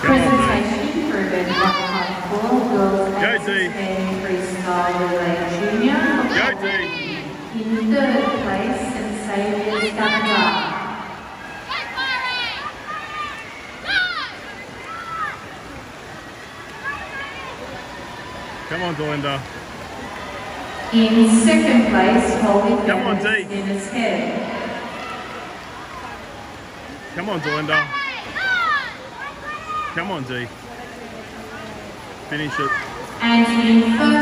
Presentation for Freestyle Relay Junior. In third place, and Come on, Delinda. In second place, holding Come on, Head. Come on, Delinda. Come on, D. Finish it.